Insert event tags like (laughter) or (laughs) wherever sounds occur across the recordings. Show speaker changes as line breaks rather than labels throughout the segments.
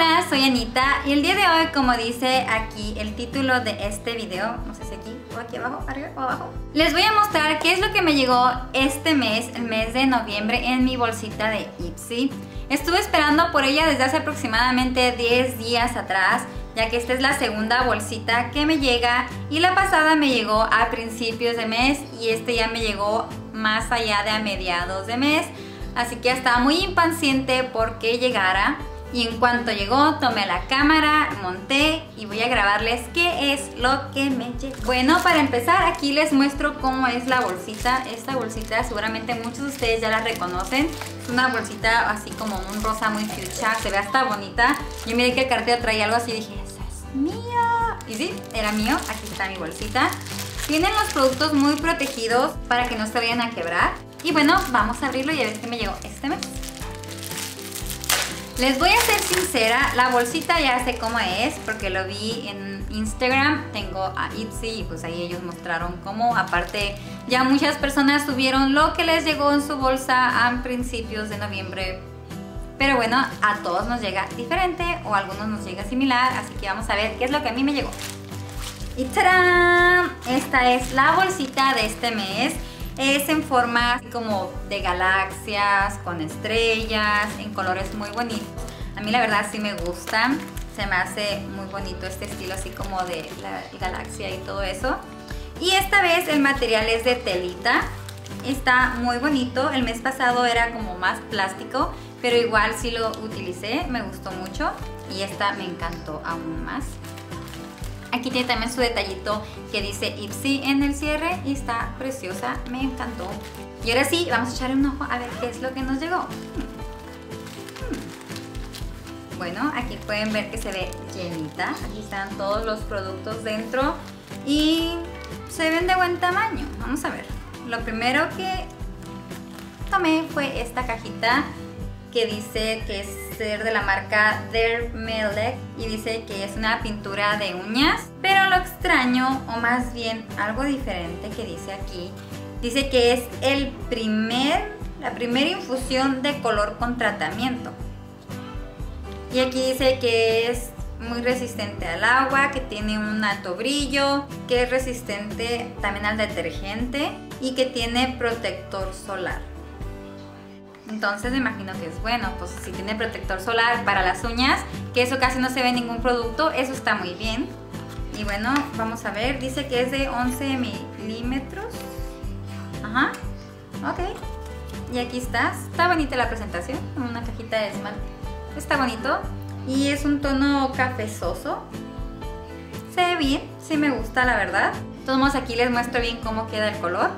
Hola, soy Anita y el día de hoy, como dice aquí el título de este video, no sé si aquí o aquí abajo, arriba o abajo, les voy a mostrar qué es lo que me llegó este mes, el mes de noviembre, en mi bolsita de Ipsy. Estuve esperando por ella desde hace aproximadamente 10 días atrás, ya que esta es la segunda bolsita que me llega y la pasada me llegó a principios de mes y este ya me llegó más allá de a mediados de mes. Así que estaba muy impaciente porque llegara y en cuanto llegó tomé la cámara, monté y voy a grabarles qué es lo que me llegó. Bueno, para empezar aquí les muestro cómo es la bolsita. Esta bolsita seguramente muchos de ustedes ya la reconocen. Es una bolsita así como un rosa muy fuchsia, se ve hasta bonita. Yo miré que el cartero traía algo así y dije, esa es mía. Y sí, era mío, aquí está mi bolsita. Tienen los productos muy protegidos para que no se vayan a quebrar. Y bueno, vamos a abrirlo y a ver qué me llegó este mes. Les voy a ser sincera, la bolsita ya sé cómo es porque lo vi en Instagram, tengo a Itsy y pues ahí ellos mostraron cómo, aparte ya muchas personas subieron lo que les llegó en su bolsa a principios de noviembre, pero bueno, a todos nos llega diferente o a algunos nos llega similar, así que vamos a ver qué es lo que a mí me llegó. Y ¡tarán! Esta es la bolsita de este mes. Es en forma como de galaxias, con estrellas, en colores muy bonitos. A mí la verdad sí me gusta. Se me hace muy bonito este estilo así como de la galaxia y todo eso. Y esta vez el material es de telita. Está muy bonito. El mes pasado era como más plástico, pero igual sí lo utilicé. Me gustó mucho. Y esta me encantó aún más. Aquí tiene también su detallito que dice Ipsy en el cierre y está preciosa, me encantó. Y ahora sí, vamos a echarle un ojo a ver qué es lo que nos llegó. Bueno, aquí pueden ver que se ve llenita. Aquí están todos los productos dentro y se ven de buen tamaño. Vamos a ver. Lo primero que tomé fue esta cajita que dice que es de la marca Dermelec y dice que es una pintura de uñas. Pero lo extraño, o más bien algo diferente que dice aquí, dice que es el primer, la primera infusión de color con tratamiento. Y aquí dice que es muy resistente al agua, que tiene un alto brillo, que es resistente también al detergente y que tiene protector solar. Entonces me imagino que es bueno, pues si tiene protector solar para las uñas, que eso casi no se ve en ningún producto, eso está muy bien. Y bueno, vamos a ver, dice que es de 11 milímetros. Ajá, ok. Y aquí está, está bonita la presentación, una cajita de esmalte. Está bonito y es un tono cafezoso. Se ve bien, sí me gusta la verdad. Modos aquí les muestro bien cómo queda el color.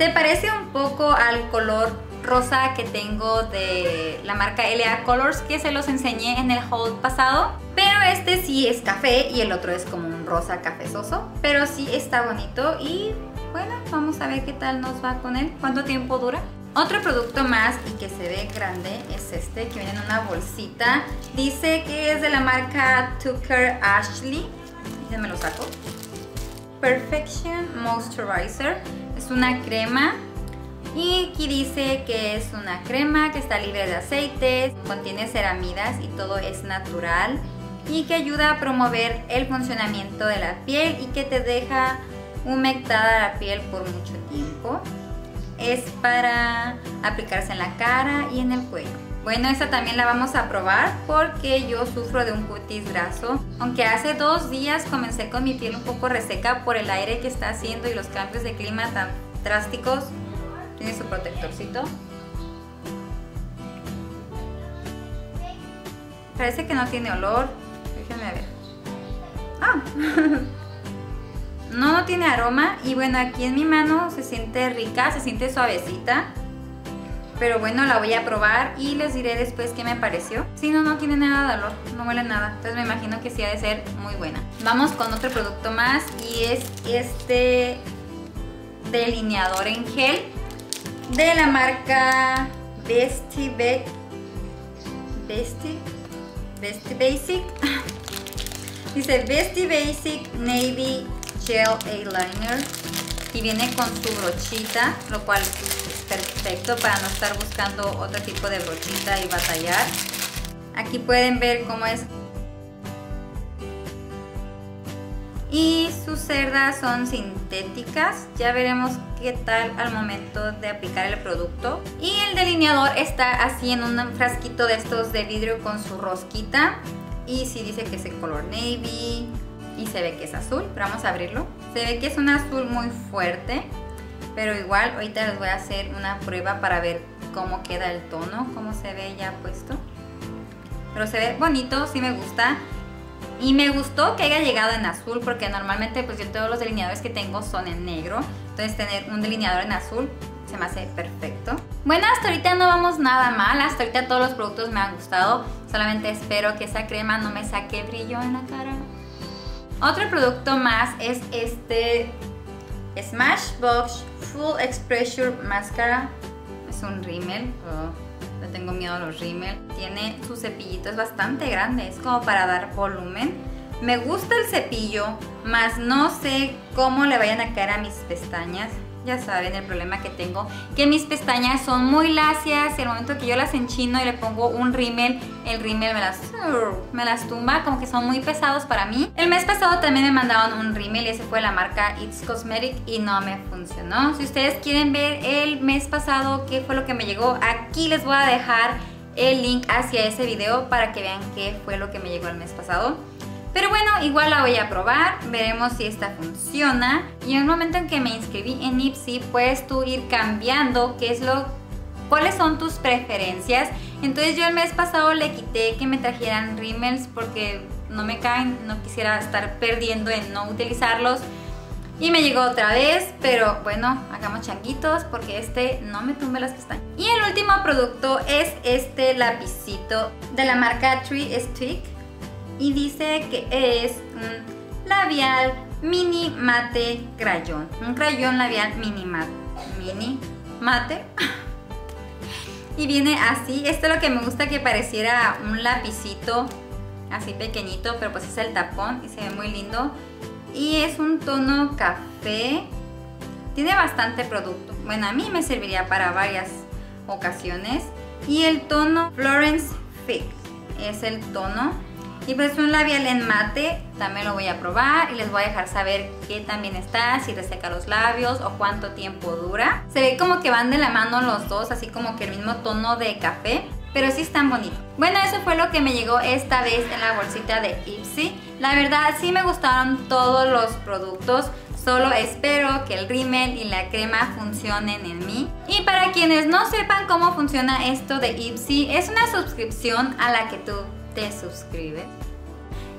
Se parece un poco al color rosa que tengo de la marca LA Colors que se los enseñé en el haul pasado. Pero este sí es café y el otro es como un rosa cafezoso. Pero sí está bonito y bueno, vamos a ver qué tal nos va con él. ¿Cuánto tiempo dura? Otro producto más y que se ve grande es este que viene en una bolsita. Dice que es de la marca Tucker Ashley. Déjenme lo saco. Perfection Moisturizer. Es una crema y aquí dice que es una crema que está libre de aceites, contiene ceramidas y todo es natural y que ayuda a promover el funcionamiento de la piel y que te deja humectada la piel por mucho tiempo. Es para aplicarse en la cara y en el cuello. Bueno, esta también la vamos a probar porque yo sufro de un cutis graso. Aunque hace dos días comencé con mi piel un poco reseca por el aire que está haciendo y los cambios de clima tan drásticos. Tiene su protectorcito. Parece que no tiene olor. Déjenme ver. Ah. (laughs) no, no tiene aroma. Y bueno, aquí en mi mano se siente rica, se siente suavecita. Pero bueno, la voy a probar y les diré después qué me pareció. Si no, no tiene nada de olor, no huele nada. Entonces me imagino que sí ha de ser muy buena. Vamos con otro producto más y es este delineador en gel de la marca Bestie, Be Bestie, Bestie Basic. (laughs) Dice Bestie Basic Navy Gel Eyeliner y viene con su brochita, lo cual perfecto para no estar buscando otro tipo de brochita y batallar. Aquí pueden ver cómo es y sus cerdas son sintéticas. Ya veremos qué tal al momento de aplicar el producto. Y el delineador está así en un frasquito de estos de vidrio con su rosquita. Y sí dice que es el color navy y se ve que es azul, pero vamos a abrirlo. Se ve que es un azul muy fuerte, pero igual ahorita les voy a hacer una prueba para ver cómo queda el tono, cómo se ve ya puesto. Pero se ve bonito, sí me gusta. Y me gustó que haya llegado en azul porque normalmente pues yo todos los delineadores que tengo son en negro. Entonces tener un delineador en azul se me hace perfecto. Bueno, hasta ahorita no vamos nada mal. Hasta ahorita todos los productos me han gustado. Solamente espero que esa crema no me saque brillo en la cara. Otro producto más es este Smashbox Full Expressure Mascara. Es un rímel. Oh tengo miedo a los rímel. Tiene su cepillito, es bastante grande, es como para dar volumen. Me gusta el cepillo, más no sé cómo le vayan a caer a mis pestañas. Ya saben el problema que tengo, que mis pestañas son muy lacias y el momento que yo las enchino y le pongo un rímel, el rímel me las, me las tumba, como que son muy pesados para mí. El mes pasado también me mandaron un rímel y ese fue la marca It's Cosmetic y no me funcionó. Si ustedes quieren ver el mes pasado qué fue lo que me llegó, aquí les voy a dejar el link hacia ese video para que vean qué fue lo que me llegó el mes pasado. Pero bueno, igual la voy a probar, veremos si esta funciona. Y en el momento en que me inscribí en Ipsy, puedes tú ir cambiando qué es lo, cuáles son tus preferencias. Entonces yo el mes pasado le quité que me trajeran rímels porque no me caen, no quisiera estar perdiendo en no utilizarlos. Y me llegó otra vez, pero bueno, hagamos changuitos porque este no me tumbe las pestañas. Y el último producto es este lapicito de la marca Tree Stick y dice que es un labial mini mate crayón. Un crayón labial mini mate. Mini mate. (laughs) y viene así. Esto es lo que me gusta que pareciera un lapicito así pequeñito, pero pues es el tapón y se ve muy lindo. Y es un tono café. Tiene bastante producto. Bueno, a mí me serviría para varias ocasiones. Y el tono Florence Fig es el tono. Y pues un labial en mate, también lo voy a probar y les voy a dejar saber qué también está, si reseca los labios o cuánto tiempo dura. Se ve como que van de la mano los dos, así como que el mismo tono de café, pero sí están bonitos. Bueno, eso fue lo que me llegó esta vez en la bolsita de Ipsy. La verdad sí me gustaron todos los productos, Solo espero que el rímel y la crema funcionen en mí. Y para quienes no sepan cómo funciona esto de Ipsy, es una suscripción a la que tú te suscribes.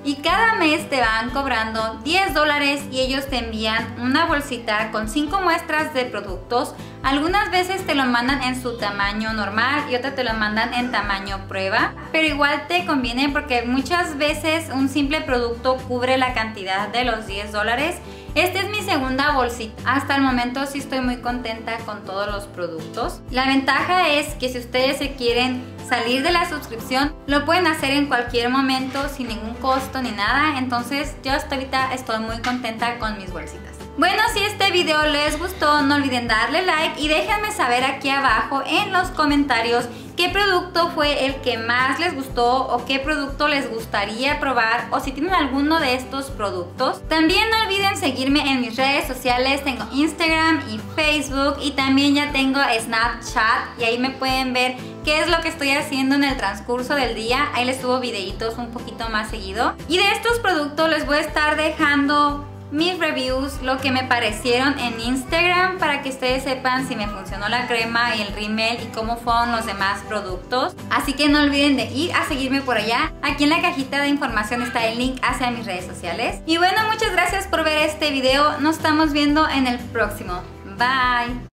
Y cada mes te van cobrando 10 dólares y ellos te envían una bolsita con 5 muestras de productos. Algunas veces te lo mandan en su tamaño normal y otras te lo mandan en tamaño prueba. Pero igual te conviene porque muchas veces un simple producto cubre la cantidad de los 10 dólares esta es mi segunda bolsita. Hasta el momento sí estoy muy contenta con todos los productos. La ventaja es que si ustedes se quieren salir de la suscripción, lo pueden hacer en cualquier momento sin ningún costo ni nada. Entonces yo hasta ahorita estoy muy contenta con mis bolsitas. Bueno, si este video les gustó, no olviden darle like y déjenme saber aquí abajo en los comentarios qué producto fue el que más les gustó o qué producto les gustaría probar o si tienen alguno de estos productos. También no olviden seguirme en mis redes sociales, tengo Instagram y Facebook y también ya tengo Snapchat y ahí me pueden ver qué es lo que estoy haciendo en el transcurso del día. Ahí les subo videitos un poquito más seguido. Y de estos productos les voy a estar dejando mis reviews, lo que me parecieron en Instagram para que ustedes sepan si me funcionó la crema y el rímel y cómo fueron los demás productos. Así que no olviden de ir a seguirme por allá. Aquí en la cajita de información está el link hacia mis redes sociales. Y bueno, muchas gracias por ver este video. Nos estamos viendo en el próximo. Bye.